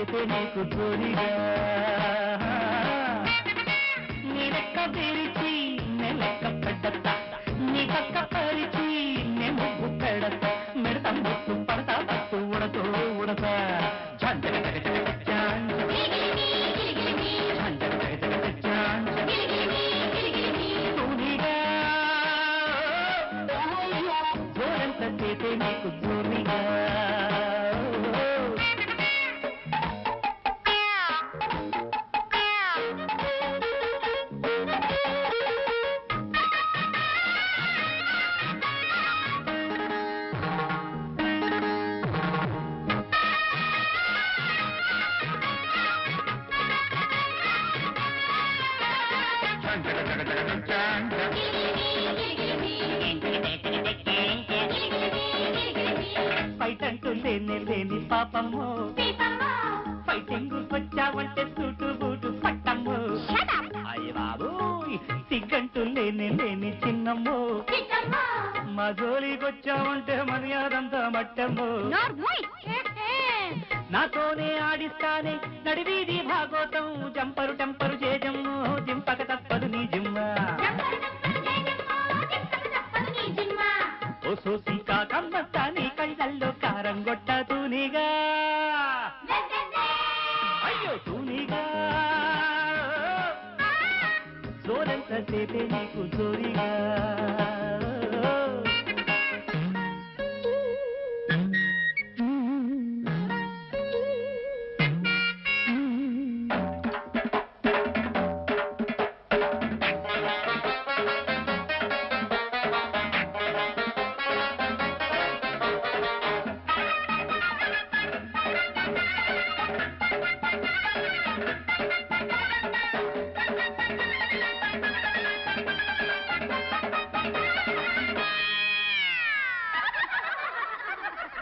నీకు జోడిగా నిలక్క పిలిచి చాంచ ఫైటంటూ లేని లేని పాపము. ఫైటింగ్ వచ్చావంటే సూటు బూటు పట్టము. అయ్య బాబు సిగ్గంటూ లేని లేని చిన్నమ్ము మా జోలికొచ్చావంటే మర్యాదంతా మట్టము. నాతోనే ఆడిస్తానే నడివీధి భాగోతం జంపరు ఇంకా సోసి నీ కళ్ళల్లో కారం గొట్ట తూనిగా. అయ్యో తూనిగా. జోరంత సేపే నీకు జోరిగా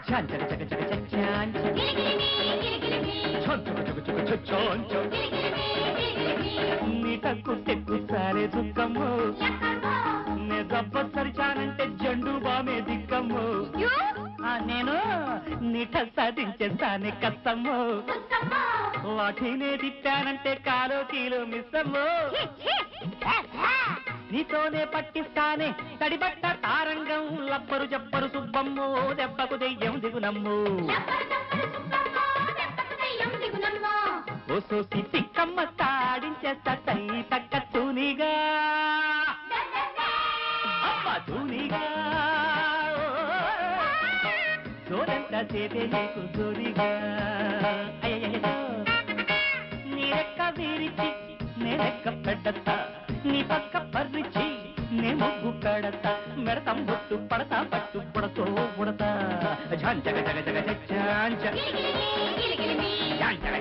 చంచక చక చక చచ్చాంచ చంచక చక చక చచ్చాంచ నీ టక్కు టెక్కు సారే దుఃఖము. నే దెబ్బ సరిచానంటే జండు బామే దిక్కము నేను నీట సాధించేస్తానే కష్టము. వాటినే తిప్పానంటే కాలో కీలో మిస్సము. నీతోనే పట్టిస్తానే. తడిబట్ట తారంగం లబ్బరు జబ్బరు సుబ్బమ్ము దెబ్బకు దెయ్యం దిగునమ్ము. ఓ సోసి తిక్కమ్మ తాడించేస్తా తై తక్క తూనిగా. అమ్మ తూనిగా. జోరంతా చేతే నీకు జోడిగా అయ్యయ్యో నీ రెక్క విరిచి నే రెక్క పెడతా నీ పక్క పరిచి నే ముగ్గు పెడతా మెడతం బొట్టు పడతా పట్టు పుడతో పుడతా జగ జగ జగ జగ